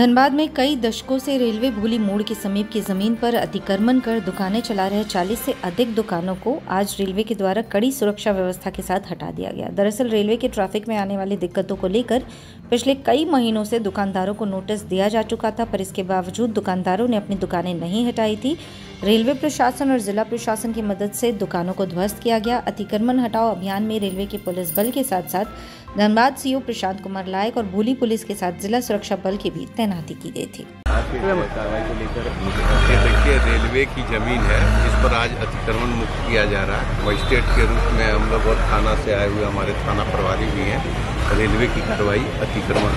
धनबाद में कई दशकों से रेलवे भूली मोड़ के समीप की ज़मीन पर अतिक्रमण कर दुकानें चला रहे 40 से अधिक दुकानों को आज रेलवे के द्वारा कड़ी सुरक्षा व्यवस्था के साथ हटा दिया गया। दरअसल रेलवे के ट्रैफ़िक में आने वाली दिक्कतों को लेकर पिछले कई महीनों से दुकानदारों को नोटिस दिया जा चुका था, पर इसके बावजूद दुकानदारों ने अपनी दुकानें नहीं हटाई थी। रेलवे प्रशासन और जिला प्रशासन की मदद से दुकानों को ध्वस्त किया गया। अतिक्रमण हटाओ अभियान में रेलवे के पुलिस बल के साथ साथ धनबाद सीओ प्रशांत कुमार लायक और भोली पुलिस के साथ जिला सुरक्षा बल की भी तैनाती की गई थी। देखिए, रेलवे की ज़मीन है जिस पर आज अतिक्रमण मुक्त किया जा रहा है। मजिस्ट्रेट के रूप में हम लोग और थाना से आए हुए हमारे थाना प्रभारी भी हैं। रेलवे की कार्रवाई अतिक्रमण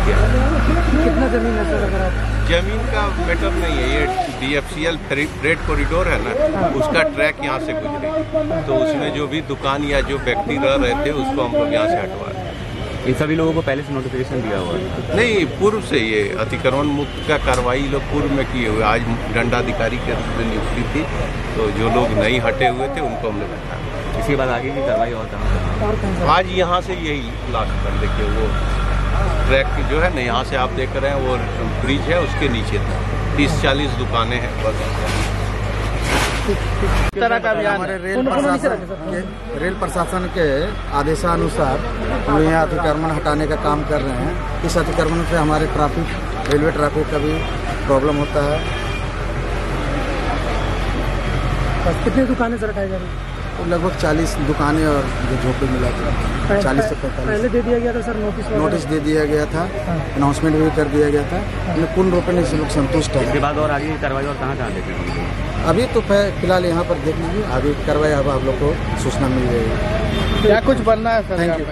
कितना ज़मीन है सर अगर आप? ज़मीन का मैटर नहीं है ये D F C L freight corridor है ना उसका ट्रैक यहाँ से गुजरे। तो उसमें जो भी दुकान या जो व्यक्ति रह रहे थे उसको हम लोग यहाँ से हटवा रहे इन सभी लोगों को पहले से नोटिफिकेशन दिया हुआ है। नहीं पूर्व से ये अतिक्रमण मुक्त का कार्रवाई लोग पूर्व में किए हुए। आज दंडाधिकारी के रूप में नियुक्ति थी तो जो लोग नहीं हटे हुए थे उनको हमने बैठा इसके बाद आगे की कार्रवाई और कहाँ? आज यहाँ से यही लास्ट कर देखिए वो ट्रैक जो है ना यहाँ से आप देख रहे हैं वो ब्रिज है उसके नीचे था तीस चालीस दुकानें हैं बस। तरह का हमारे रेल प्रशासन के रेल प्रशासन के आदेशानुसार हम यहाँ अतिक्रमण हटाने का काम कर रहे हैं। इस अतिक्रमण से हमारे ट्रैफ़िक रेलवे ट्रैफ़िक का भी प्रॉब्लम होता है। कितनी दुकानें सर हटाई जा रही हैं? तो लगभग 40 दुकानें और जो झोपड़ी मिला था चालीस से पहले पैंतालीस दे दिया गया था सर नोटिस नोटिस दे दिया गया था। हाँ। अनाउंसमेंट भी कर दिया गया था। हमने पूर्ण रूप में से लोग संतुष्ट इसके है बाद और आगे कार्रवाई और कहाँ अभी तो फ़िलहाल यहाँ पर देख लीजिए अभी कार्रवाई अब आप लोग को सूचना मिल जाएगी। क्या कुछ बनना है सर थैंक यू?